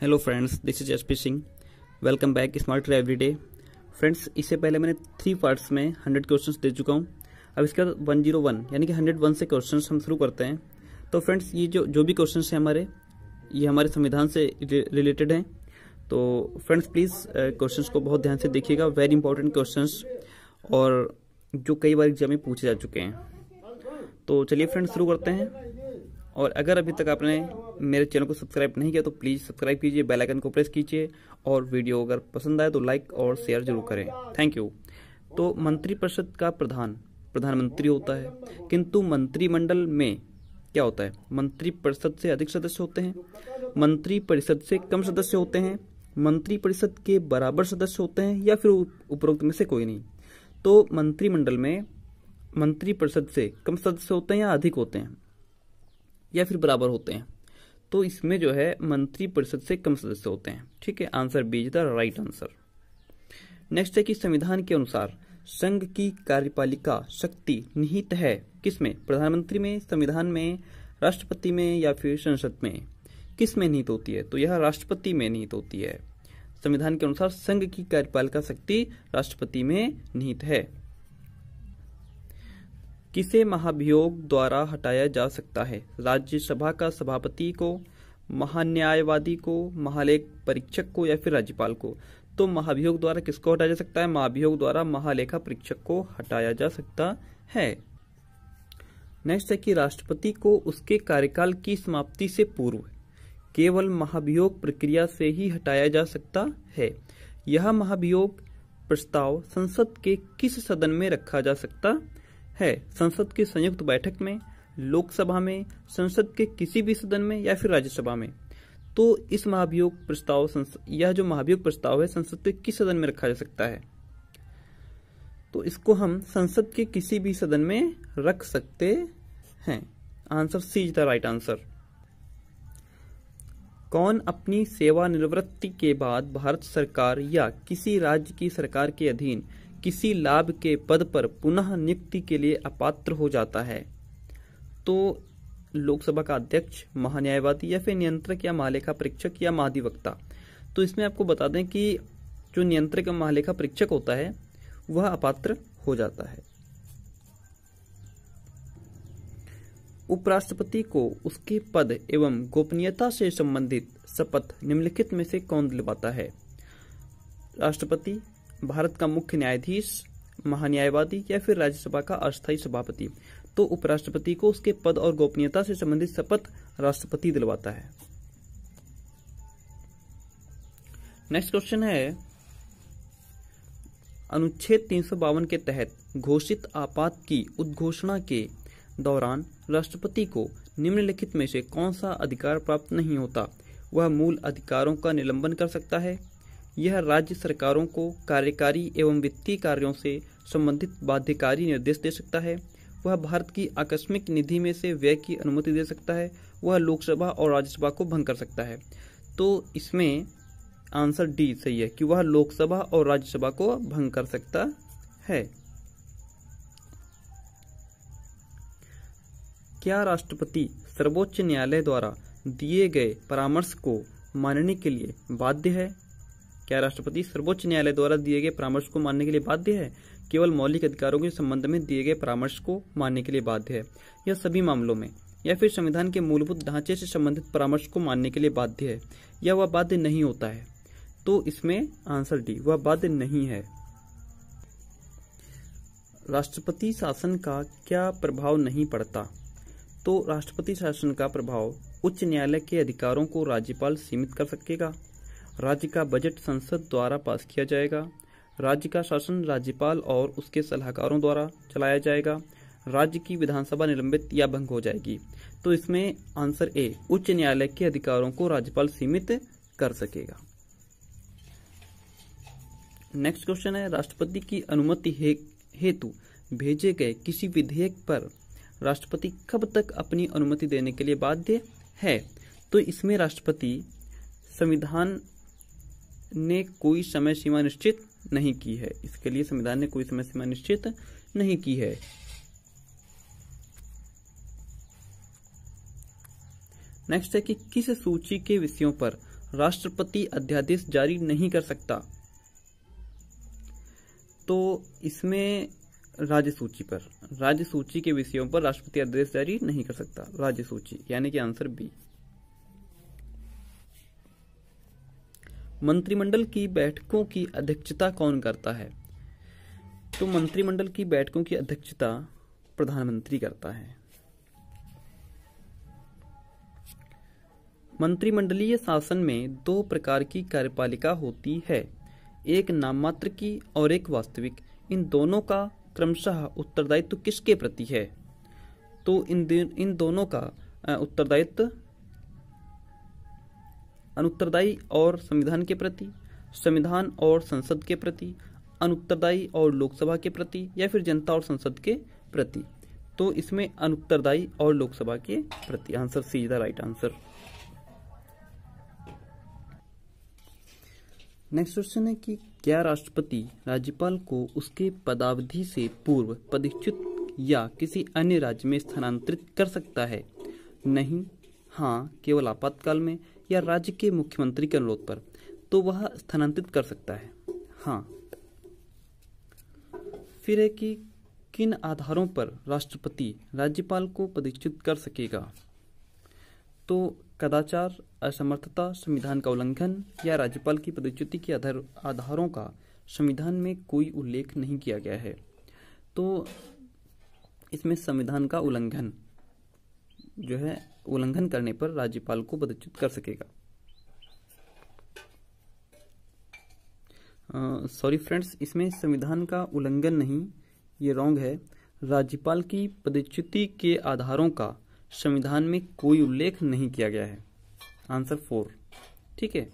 Hello friends this is S P Singh welcome back smart everyday friends इससे पहले मैंने three parts में hundred questions दे चुका हूँ। अब इसके बाद वन ज़ीरो वन यानी कि हंड्रेड वन से क्वेश्चंस हम शुरू करते हैं। तो फ्रेंड्स ये जो जो भी क्वेश्चंस हैं हमारे, ये हमारे संविधान से रिलेटेड हैं। तो फ्रेंड्स प्लीज़ क्वेश्चंस को बहुत ध्यान से देखिएगा। वेरी इंपॉर्टेंट क्वेश्चंस और जो कई बार एग्ज़ाम में पूछे जा चुके हैं। तो चलिए फ्रेंड्स शुरू करते हैं। और अगर अभी तक आपने मेरे चैनल को सब्सक्राइब नहीं किया तो प्लीज़ सब्सक्राइब कीजिए, बेल आइकन को प्रेस कीजिए और वीडियो अगर पसंद आए तो लाइक और शेयर ज़रूर करें। थैंक यू तो मंत्रिपरिषद का प्रधान, प्रधानमंत्री होता है, किंतु मंत्रिमंडल में क्या होता है? मंत्रिपरिषद से अधिक सदस्य होते हैं, मंत्रिपरिषद से कम सदस्य होते हैं, मंत्रिपरिषद के बराबर सदस्य होते हैं या फिर उपरोक्त में से कोई नहीं? तो मंत्रिमंडल में मंत्रिपरिषद से कम सदस्य होते हैं या अधिक होते हैं? या फिर बराबर होते हैं। तो इसमें जो है मंत्रिपरिषद से कम सदस्य होते हैं। ठीक है? Answer B is the right answer next है कि संविधान के अनुसार संघ की कार्यपालिका शक्ति निहित है किसमें? प्रधानमंत्री में, संविधान में, राष्ट्रपति में या फिर संसद में? किसमें निहित होती है? तो यह राष्ट्रपति में निहित होती है। संविधान के अनुसार संघ की कार्यपालिका शक्ति राष्ट्रपति में निहित है। किसे महाभियोग द्वारा हटाया जा सकता है? राज्यसभा का सभापति को, महान्यायवादी को, महालेख परीक्षक को या फिर राज्यपाल को? तो महाभियोग द्वारा किसको हटाया जा सकता है? महाभियोग द्वारा महालेखा परीक्षक को हटाया जा सकता है। नेक्स्ट है कि राष्ट्रपति को उसके कार्यकाल की समाप्ति से पूर्व केवल महाभियोग प्रक्रिया से ही हटाया जा सकता है। यह महाभियोग प्रस्ताव संसद के किस सदन में रखा जा सकता है? संसद की संयुक्त बैठक में, लोकसभा में, संसद के किसी भी सदन में या फिर राज्यसभा में? तो इस महाभियोग प्रस्ताव यह जो महाभियोग प्रस्ताव है, संसद के किस सदन में रखा जा सकता है? तो इसको हम संसद के किसी भी सदन में रख सकते हैं। Answer C is the right answer. कौन अपनी सेवानिवृत्ति के बाद भारत सरकार या किसी राज्य की सरकार के अधीन किसी लाभ के पद पर पुनः नियुक्ति के लिए अपात्र हो जाता है। तो लोकसभा का अध्यक्ष, महान्यायवादी या फिर नियंत्रक या महालेखा परीक्षक या महाधिवक्ता। तो इसमें आपको बता दें कि जो नियंत्रक या महालेखा परीक्षक होता है, वह अपात्र हो जाता है। उपराष्ट्रपति को उसके पद एवं गोपनीयता से संबंधित शपथ निम्नलिखित में से कौन दिलवाता है? राष्ट्रपति भारत का मुख्य न्यायाधीश, महान्यायवादी या फिर राज्यसभा का अस्थायी सभापति। तो उपराष्ट्रपति को उसके पद और गोपनीयता से संबंधित शपथ राष्ट्रपति दिलवाता है। नेक्स्ट क्वेश्चन है, अनुच्छेद तीन सौ बावन के तहत घोषित आपात की उद्घोषणा के दौरान राष्ट्रपति को निम्नलिखित में से कौन सा अधिकार प्राप्त नहीं होता? वह मूल अधिकारों का निलंबन कर सकता है यह राज्य सरकारों को कार्यकारी एवं वित्तीय कार्यों से संबंधित बाध्यकारी निर्देश दे सकता है। वह भारत की आकस्मिक निधि में से व्यय की अनुमति दे सकता है। वह लोकसभा और राज्यसभा को भंग कर सकता है। तो इसमें आंसर डी सही है कि वह लोकसभा और राज्यसभा को भंग कर सकता है। क्या राष्ट्रपति सर्वोच्च न्यायालय द्वारा दिए गए परामर्श को मानने के लिए बाध्य है? क्या राष्ट्रपति सर्वोच्च न्यायालय द्वारा दिए गए परामर्श को मानने के लिए बाध्य है? केवल मौलिक अधिकारों के संबंध में दिए गए परामर्श को मानने के लिए बाध्य है यह सभी मामलों में? या फिर संविधान के मूलभूत ढांचे से संबंधित परामर्श को मानने के लिए बाध्य है या वह बाध्य नहीं होता है? तो इसमें आंसर डी, वह बाध्य नहीं है। राष्ट्रपति शासन का क्या प्रभाव नहीं पड़ता? तो राष्ट्रपति शासन का प्रभाव उच्च न्यायालय के अधिकारों को राज्यपाल सीमित कर सकेगा। राज्य का बजट संसद द्वारा पास किया जाएगा। राज्य का शासन राज्यपाल और उसके सलाहकारों द्वारा चलाया जाएगा। राज्य की विधानसभा निलंबित या भंग हो जाएगी। तो इसमें आंसर ए उच्च न्यायालय के अधिकारों को राज्यपाल सीमित कर सकेगा। नेक्स्ट क्वेश्चन है राष्ट्रपति की अनुमति हे, हेतु भेजे गए किसी विधेयक पर राष्ट्रपति कब तक अपनी अनुमति देने के लिए बाध्य है? तो इसमें राष्ट्रपति संविधान ने कोई समय सीमा निश्चित नहीं की है। इसके लिए संविधान ने कोई समय सीमा निश्चित नहीं की है। नेक्स्ट है कि किस सूची के विषयों पर राष्ट्रपति अध्यादेश जारी नहीं कर सकता? तो इसमें राज्य सूची पर। राज्य सूची के विषयों पर राष्ट्रपति अध्यादेश जारी नहीं कर सकता। राज्य सूची, यानी कि आंसर बी मंत्रिमंडल की बैठकों की अध्यक्षता कौन करता है? तो मंत्रिमंडल की बैठकों की अध्यक्षता प्रधानमंत्री करता है। मंत्रिमंडलीय शासन में दो प्रकार की कार्यपालिका होती है, एक नाममात्र की और एक वास्तविक। इन दोनों का क्रमशः उत्तरदायित्व किसके प्रति है? तो इन इन दोनों का उत्तरदायित्व अनुत्तरदायी और संविधान के प्रति, संविधान और संसद के प्रति, अनुत्तरदायी और लोकसभा के प्रति या फिर जनता और संसद के प्रति। तो इसमें अनुत्तरदायी और लोकसभा के प्रति। Answer C, the right answer. Next question है कि क्या राष्ट्रपति राज्यपाल को उसके पदावधि से पूर्व पदच्युत या किसी अन्य राज्य में स्थानांतरित कर सकता है? नहीं हाँ केवल आपातकाल में या राज्य के मुख्यमंत्री के अनुरोध पर तो वह स्थानांतरित कर सकता है। हाँ। फिर है कि किन आधारों पर राष्ट्रपति राज्यपाल को पदच्युत कर सकेगा? तो कदाचार, असमर्थता, संविधान का उल्लंघन या राज्यपाल की पदच्युति के आधार, आधारों का संविधान में कोई उल्लेख नहीं किया गया है। तो इसमें संविधान का उल्लंघन जो है उल्लंघन करने पर राज्यपाल को पदच्युत कर सकेगा। सॉरी फ्रेंड्स इसमें संविधान का उल्लंघन नहीं, ये रॉन्ग है। राज्यपाल की पदच्युति के आधारों का संविधान में कोई उल्लेख नहीं किया गया है। आंसर फोर ठीक है।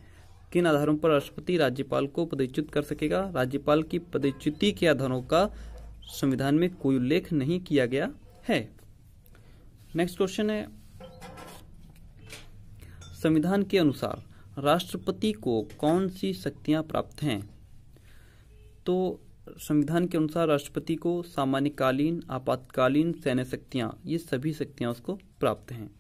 किन आधारों पर राष्ट्रपति राज्यपाल को पदच्युत कर सकेगा? राज्यपाल की पदच्युति के आधारों का संविधान में कोई उल्लेख नहीं किया गया है। नेक्स्ट क्वेश्चन है संविधान के अनुसार राष्ट्रपति को कौन सी शक्तियाँ प्राप्त हैं? तो संविधान के अनुसार राष्ट्रपति को सामान्यकालीन, आपातकालीन सैन्य शक्तियाँ, ये सभी शक्तियाँ उसको प्राप्त हैं।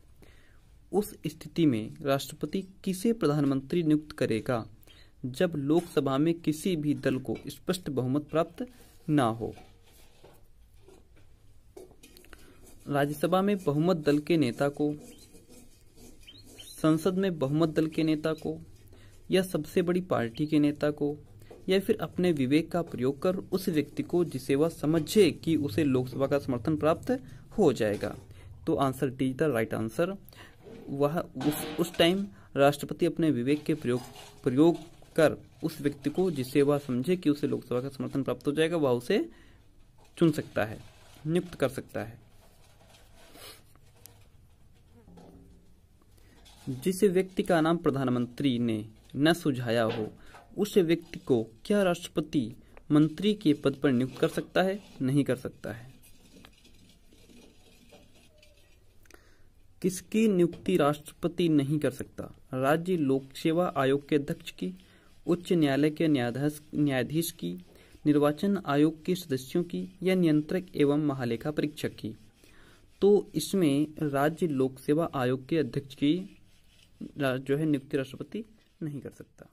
उस स्थिति में राष्ट्रपति किसे प्रधानमंत्री नियुक्त करेगा, जब लोकसभा में किसी भी दल को स्पष्ट बहुमत प्राप्त ना हो? राज्यसभा में बहुमत दल के नेता को संसद में बहुमत दल के नेता को, या सबसे बड़ी पार्टी के नेता को, या फिर अपने विवेक का प्रयोग कर उस व्यक्ति को जिसे वह समझे कि उसे लोकसभा का समर्थन प्राप्त हो जाएगा। तो answer D the right answer. वह उस उस टाइम राष्ट्रपति अपने विवेक के प्रयोग प्रयोग कर उस व्यक्ति को जिसे वह समझे कि उसे लोकसभा का समर्थन प्राप्त हो जाएगा, वह उसे चुन सकता है, नियुक्त कर सकता है। जिस व्यक्ति का नाम प्रधानमंत्री ने न सुझाया हो, उस व्यक्ति को क्या राष्ट्रपति मंत्री के पद पर नियुक्त कर सकता है? नहीं कर सकता है। किसकी नियुक्ति राष्ट्रपति नहीं कर सकता? राज्य लोक सेवा आयोग के अध्यक्ष की, उच्च न्यायालय के न्यायाधीश न्यायाधीश की, निर्वाचन आयोग के सदस्यों की या नियंत्रक एवं महालेखा परीक्षक की? तो इसमें राज्य लोक सेवा आयोग के अध्यक्ष की जो है नियुक्ति राष्ट्रपति नहीं कर सकता।